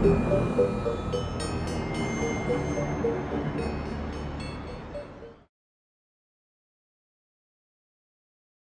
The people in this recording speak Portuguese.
Música